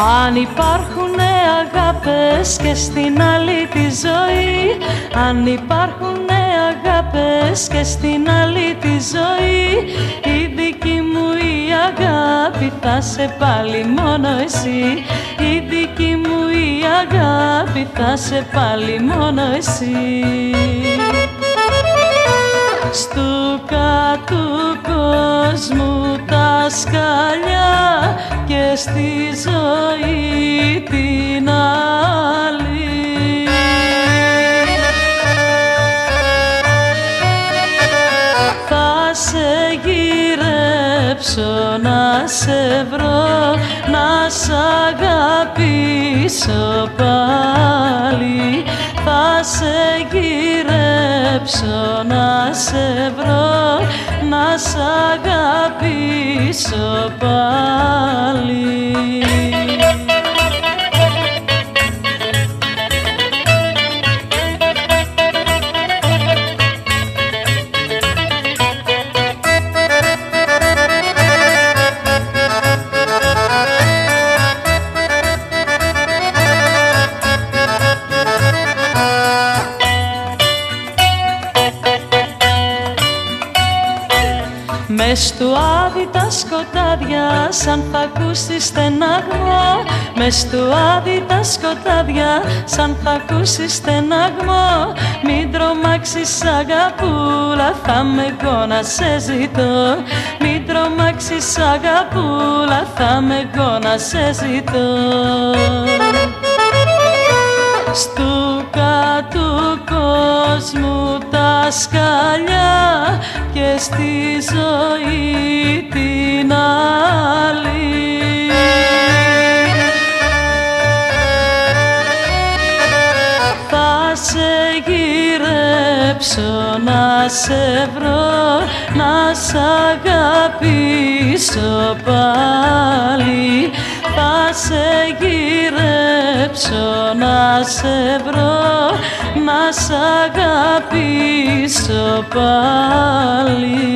Αν υπάρχουν αγάπες και στην άλλη τη ζωή Αν υπάρχουν αγάπες και στην άλλη τη ζωή Η δική μου η αγάπη θα σε πάλι μόνο εσύ. Η δική μου η αγάπη θα σε πάλι μόνο εσύ. Στου κάτω κόσμου τα σκαλιά και στη ζωή την άλλη. Θα σε γυρέψω να σε βρω να σ' αγαπήσω πάλι. Θα σε γυρέψω να σε βρω να σ' αγαπήσω πάλι Μες του άδει τα σκοτάδια σαν θα ακούσεις στεναγμό Μες του άδει τα σκοτάδια σαν θα ακούσεις στεναγμό Μην τρομάξεις αγαπούλα θα με εγώ να σε ζητώ. Μην τρομάξεις αγαπούλα θα με εγώ να σε ζητώ. Στου κάτω κόσμου τα σκαλιά και στη ζωή την άλλη. Θα σε γυρέψω να σε βρω να σ' αγαπήσω πάλι. Θα σε γυρέψω να σε βρω να σ' αγαπήσω πάλι